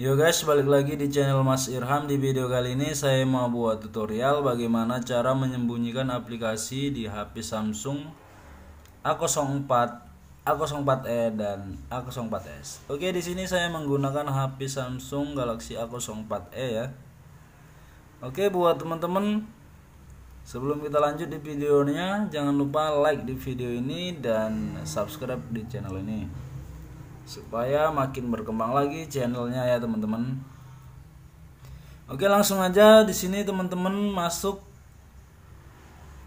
Yo guys, balik lagi di channel Mas Irham. Di video kali ini saya mau buat tutorial bagaimana cara menyembunyikan aplikasi di HP Samsung A04, A04e dan A04s. Oke, di sini saya menggunakan HP Samsung Galaxy A04e ya. Oke, buat teman-teman Sebelum kita lanjut di videonya, jangan lupa like di video ini dan subscribe di channel ini supaya makin berkembang lagi channelnya ya teman-teman. Oke langsung aja di sini teman-teman masuk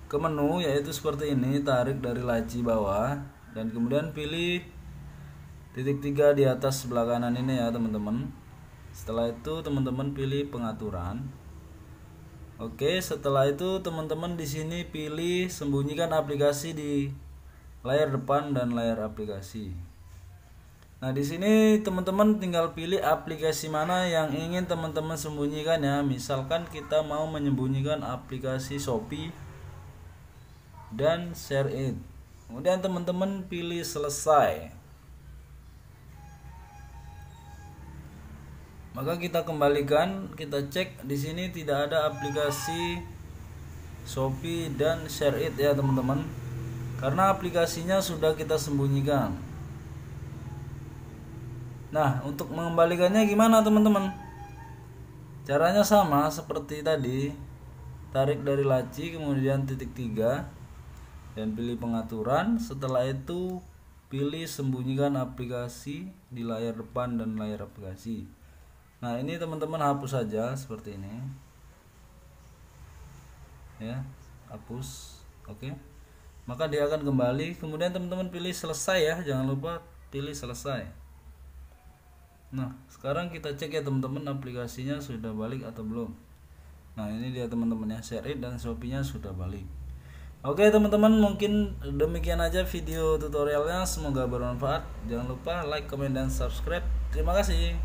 ke menu yaitu seperti ini tarik dari laci bawah dan kemudian pilih titik tiga di atas sebelah kanan ini ya teman-teman. Setelah itu teman-teman pilih pengaturan. Oke, setelah itu teman-teman di sini pilih sembunyikan aplikasi di layar depan dan layar aplikasi. Nah, di sini teman-teman tinggal pilih aplikasi mana yang ingin teman-teman sembunyikan ya. Misalkan kita mau menyembunyikan aplikasi Shopee dan share it. Kemudian teman-teman pilih selesai. Maka kita kembalikan, kita cek di sini tidak ada aplikasi Shopee dan share it ya, teman-teman. Karena aplikasinya sudah kita sembunyikan. Nah, untuk mengembalikannya gimana teman-teman? Caranya sama seperti tadi. Tarik dari laci kemudian titik tiga dan pilih pengaturan. Setelah itu pilih sembunyikan aplikasi di layar depan dan layar aplikasi. Nah, ini teman-teman hapus saja seperti ini. Ya, hapus. Oke. Maka dia akan kembali. Kemudian teman-teman pilih selesai ya, jangan lupa pilih selesai. Nah, sekarang kita cek ya teman-teman aplikasinya sudah balik atau belum. Nah, ini dia teman-teman ya, Share dan Shopee-nya sudah balik. Oke teman-teman mungkin demikian aja video tutorialnya semoga bermanfaat jangan lupa like comment dan subscribe terima kasih